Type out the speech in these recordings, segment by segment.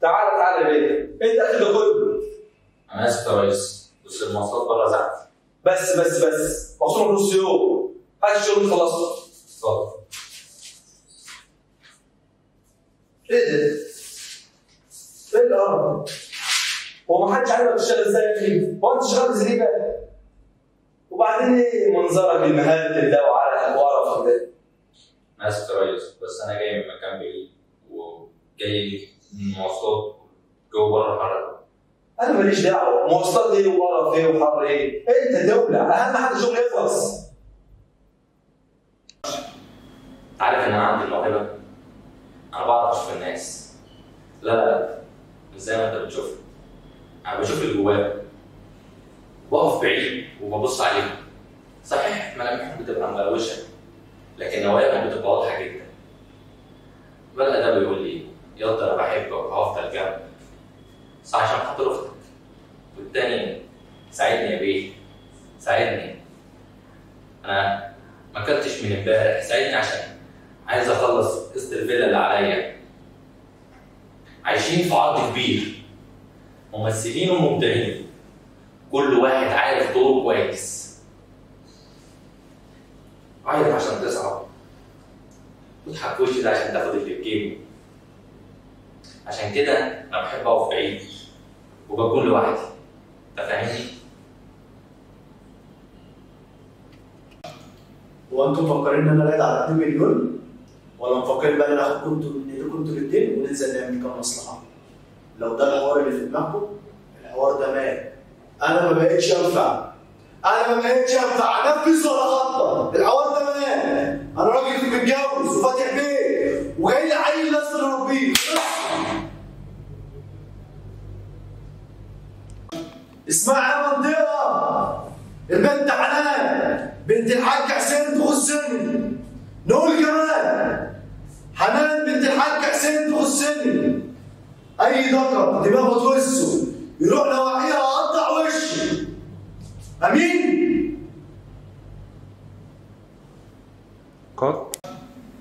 تعالى تعالى يا بيه انت اخد ده كله أنا آسف يا ريس بس المواصلات بره زحمة بس بس بس مخصوم نص يوم هات الشغل خلصته اتفضل إيه ده؟ إيه القرف ده؟ هو ما حدش عارف تشتغل إزاي يا ابني؟ هو انت شغال زريبه؟ وبعدين إيه منظرك المهدد ده وعرق وقرفك ده؟ أنا آسف يا ريس بس أنا جاي من مكان بعيد وجاي من مواصلات جو بره حر أنا ماليش دعوة. مواصلات إيه وقرف إيه وحر إيه؟ أنت دولة. أهم حاجة الشغل يخلص عارف إن أنا عندي الموهبة؟ أنا بعرف أشوف الناس. لا لا لا. مش زي ما أنت بتشوف. أنا بشوف اللي جواهم بقف بعيد وببص عليهم. صحيح ملامحهم بتبقى مغلوشه لكن نواياهم بتبقى واضحة جدا. بلقى ده بيقول لي يلا أنا بحبك وهفضل جنبك. بس عشان خاطر أختك. والتاني ساعدني يا بيه. ساعدني. أنا ما أكلتش من امبارح. ساعدني عشان عايز أخلص قسط الفيلا اللي عليا. عايشين في عرض كبير. ممثلين ومبدعين. كل واحد عارف دوره كويس. عارف عشان تصعد تضحك في وشي ده عشان تاخد اللي في جيبه. عشان كده أنا بحب أقف بعيد وبكون لوحدي أنت فاهمني؟ هو أنتم مفكرين إن أنا رايد على 2 مليون؟ ولا مفكرين بقى إن أنا اخدكم أنتوا من ايديكم أنتوا الاثنين وننزل نعمل كام مصلحة؟ لو ده الحوار اللي في دماغكم الحوار ده مات أنا ما بقتش أنفع أنا ما بقتش أنفع أنفذ ولا خطه الحوار ده مات أنا راجل متجوز وفاتح بيت وجاي لي عيل لازم اربيه اسمع يا منطقه البنت حنان بنت الحاج حسين تخصني نقول كمان. حنان بنت الحاج حسين تخصني أي ذكر دماغه توسه يروح نواحيها وقطع وشه. أمين؟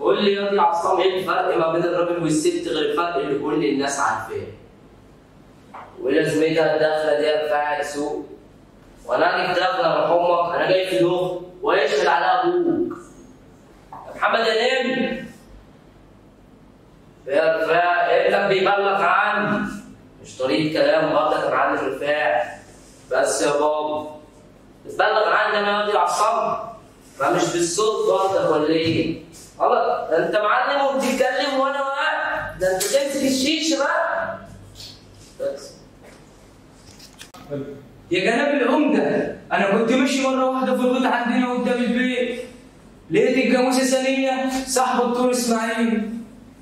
قول لي يا ابني عصام إيه الفرق ما بين الراجل والست غير الفرق اللي كل الناس عارفاه؟ ولازمتها الدخله دي فاعل سوق وأنا أجي في دخله من أمك أنا جاي في اليوم ويشغل عليها أبوك. يا محمد يا نمر ابنك بيبلغ عني مش طريقه كلام برضه كان عندي رفاع. بس يا بابا بتبلغ عني أنا يا ابني عصام ما مش بالصوت برضه ولا إيه؟ خلاص ده أنت معلم وبتتكلم وأنا واقف ده أنت تمسك الشيشه بقى. بس. يا جناب العمدة أنا كنت ماشي مرة واحدة في الغيط عندنا قدام البيت. لقيت الجاموسة ثانية صاحب الطور إسماعيل.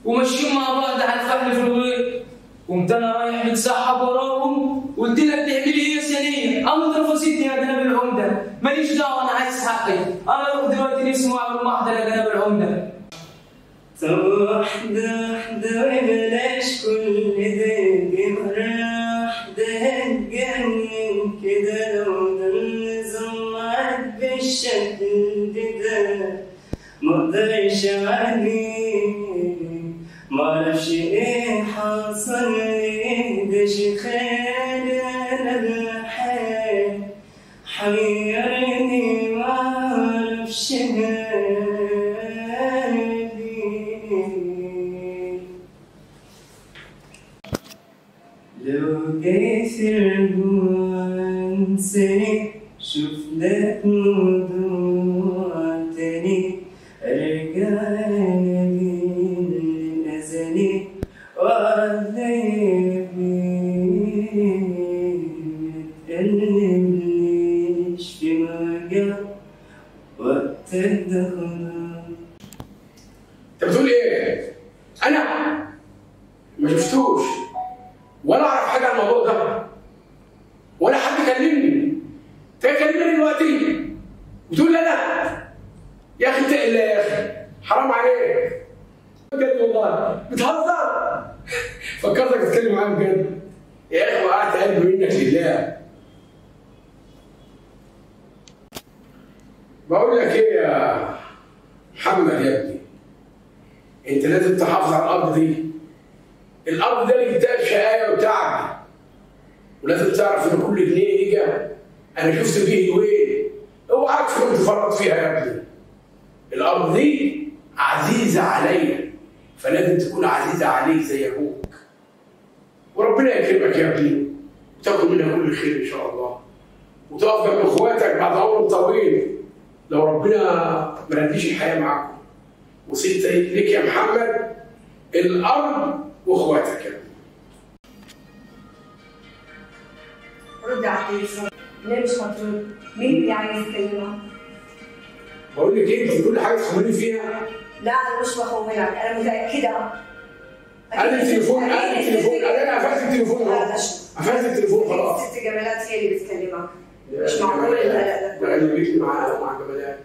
وماشيين مع بعض على الفحل في الغيط قمت أنا رايح متسحب وراهم. قلت لك تعملي إيه يا ثانية؟ قامت رفضتني يا جناب العمدة. ماليش دعوة أنا عايز حقي. أروح دلوقتي نسمع أعمل محضر يا جناب العمدة. شخان أنا الحال حيرني معرفش لو كسر وانساني شوف لك ما شفتوش. ولا أعرف حاجة عن الموضوع ده. ولا حد كلمني. انت كلمني دلوقتي. وتقول لي أنا يا أخي الله يا أخي. حرام عليك. بجد والله. بتهزر؟ فكرتك تتكلم معايا بجد. يا أخي وقعت قلبي منك لله. بقول لك إيه يا محمد يا ابني؟ أنت لازم تحافظ على الأرض دي. الأرض ده اللي جبتها بشقايه وتعب ولازم تعرف إن كل جنيه يجي أنا شفت فيه الويل. اوعى تكون تفرط فيها يا ابني. الأرض دي عزيزة عليا. فلازم تكون عزيزة عليك زي أبوك. وربنا يكرمك يا ابني. وتاخد منها كل خير إن شاء الله. وتقف جنب اخواتك بعد عمر طويل. لو ربنا ما رديش الحياة معاكم. وصيت لك يا محمد الأرض واخواتك رد على التليفون ليه مش هترد؟ مين اللي عايز يكلمك؟ بقول لك إيه انت كل حاجة تخمني فيها لا أنا مش بخونك أنا متاكده أنا التليفون أنا التليفون أنا قفلت التليفون خلاص؟ قفلت التليفون خلاص ست جمالات هي اللي بتكلمك مش معقول القلق ده ده اللي بيجي مع مع جمالات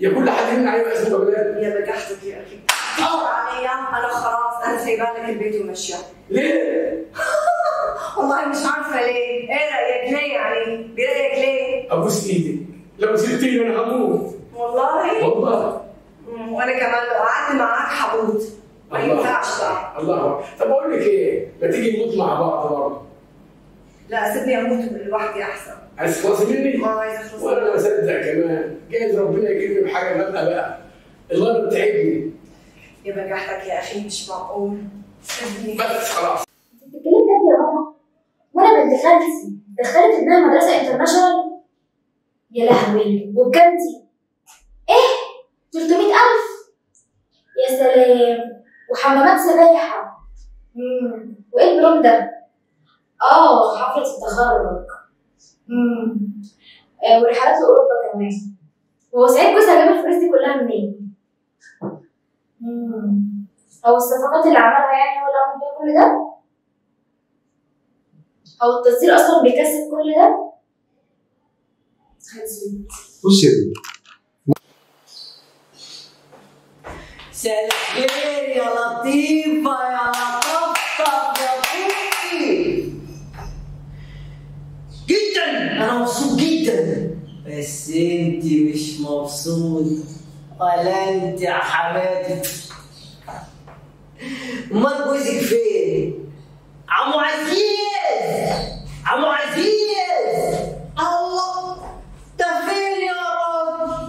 يا كل حد من عليه اسمه جمالات يا بجحتك يا أخي دور عليا أنا خلاص أنا سايبه لك البيت وماشية. ليه؟ والله مش عارفة ليه. إيه رأيك ليه يعني؟ برأيك ليه؟ أبوس إيدك لو سبتيني أنا هموت. والله؟ والله. وأنا كمان لو قعدت معاك حموت. ما. ينفعش بقى. الله طب أقول لك إيه؟ ما تيجي نموت مع بعض برضه. لا سيبني أموت لوحدي أحسن. عايز تخلصي مني؟ ما عايز أخلص وأنا ما أصدق كمان. جايز ربنا يكرمني بحاجة مبقى بقى. الله بتعبني. يا بجحتك يا أخي مش معقول. سيبني. بس خلاص. بتتكلم جد يا ماما؟ وأنا بنت خالتي. دخلت ابنها مدرسة انترناشونال يا لهوي. وبكام دي؟ إيه 300000 يا سلام. وحمامات سباحة. امم وإيه البروم ده؟ آه حفلة التخرج. امم آه ورحلات لأوروبا كمان. هو سعيد جوزها جاب الفلوس دي كلها منين؟ هو الصفقات اللي عملها يعني هو اللي عمل بيها كل ده؟ هو التصدير أصلا بيكسب كل ده؟ خلصين بص يا بنت مساء الخير يا لطيفة يا لطفطف يا طوفي جدا أنا مبسوط جدا. بس أنت مش مبسوط. ولا أنت يا حماتي أمال جوزك فين؟ عمو عزيز عمو عزيز الله ده فين يا راجل؟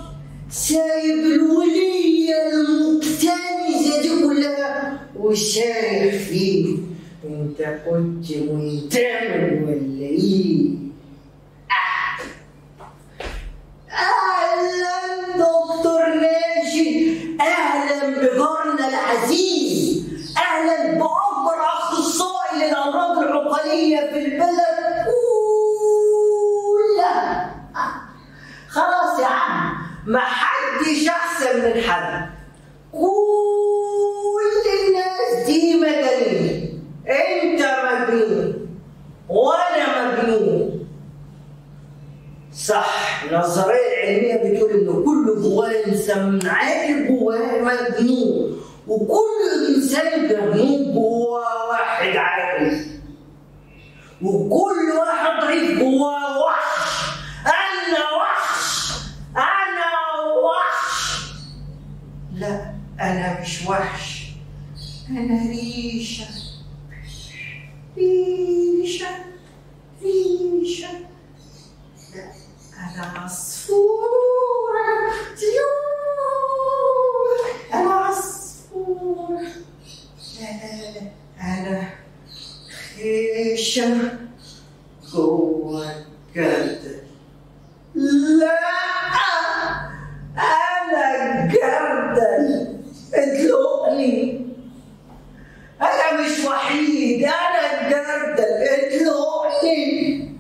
سايب الولية المقتنزة دي كلها وشارك فيه انت كنت منتمن ولا إيه؟ النظريه العلميه بتقول ان كل جواه إنسان عاقل جواه مجنون وكل إنسان مجنون جواه واحد عاقل. وكل واحد ضعيف جواه وحش. أنا وحش. أنا وحش. لا أنا مش وحش. أنا ريشة ريشه لا أنا عصفوره طيور أنا عصفوره لا لا لا أنا خيشه جوه الجردل لا أنا الجردل اطلقني أنا مش وحيد أنا الجردل اطلقني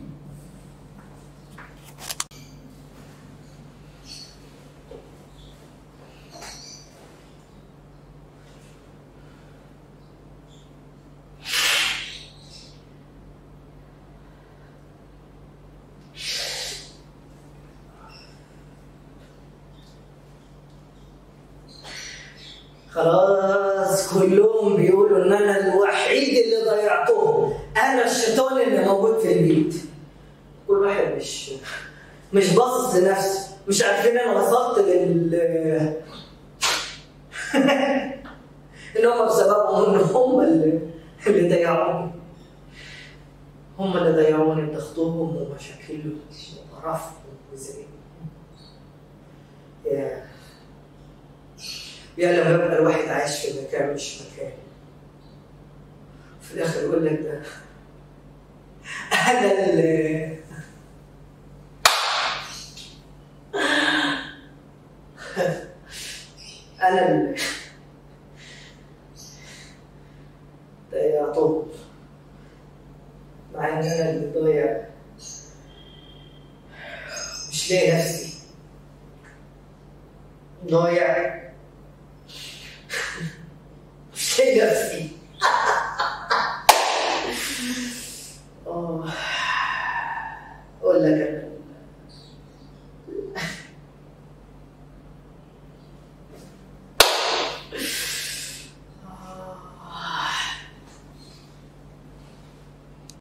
خلاص كلهم بيقولوا إن أنا الوحيد اللي ضيعتهم. أنا الشيطان اللي موجود في البيت. كل واحد مش مش باصص لنفسه. مش عارفين أنا وصلت لل إن هم بسببهم إن هم اللي اللي ضيعوني. هم اللي ضيعوني بضغطهم ومشاكلهم وقرفهم وزيهم يا يا لما يبقى الواحد عايش في مكان مش مكان. في الآخر يقول لك ده أنا اللي أنا اللي assim.